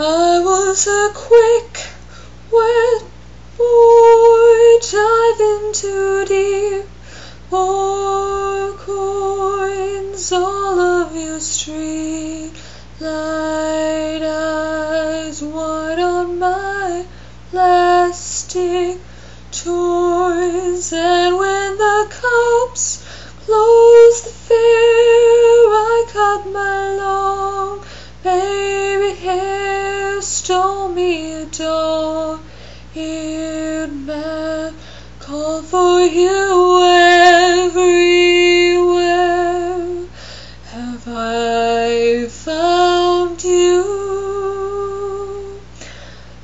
I was a quick, wet boy, diving too deep. More coins, all of your street light eyes, wide on my plastic toys. And when the cops closed the fair, I cut my long a dog-eared man, called for you everywhere. Have I found you?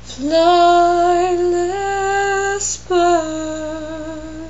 Flightless bird,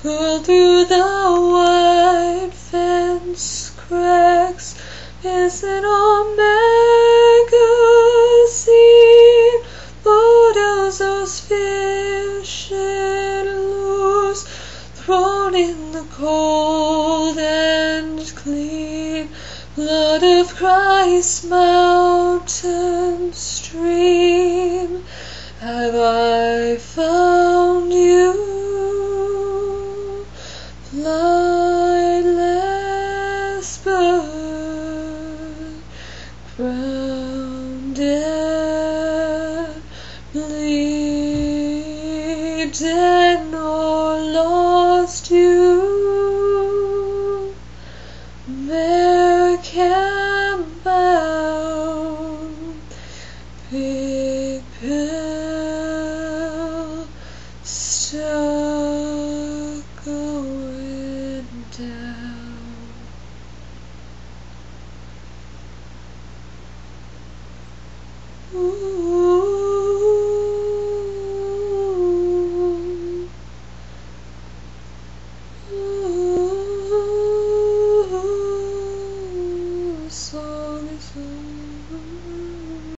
crawl through the white fence cracks. Missing on magazine photos of fish loose, thrown in the cold and clean blood of Christ's mountain stream. Have I found you? Grounded, bleeding, or lost you. American bound, big Uh.